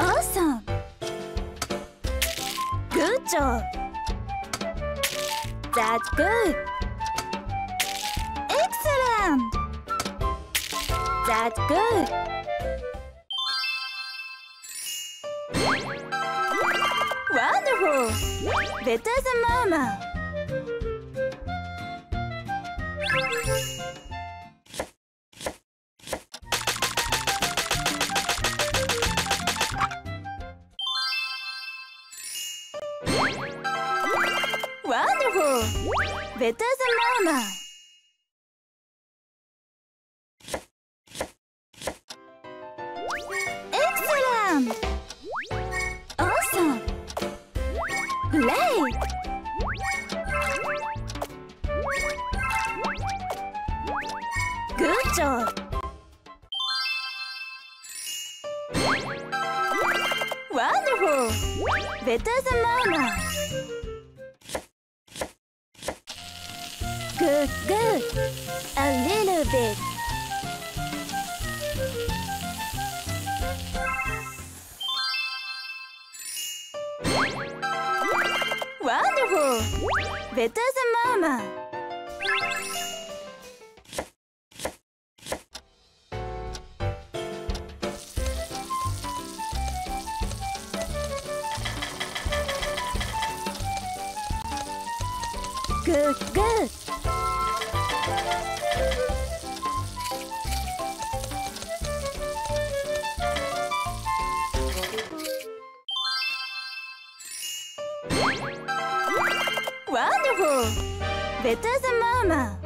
Awesome! Good job! That's good! Excellent! That's good! Wonderful! Better than Mama! Wonderful! Better than Mama! Excellent! Awesome! Great! Good job! Wonderful! Better than Mama! Good, good! A little bit. Wonderful! Better than Mama! Good, good! Wonderful! Better than Mama!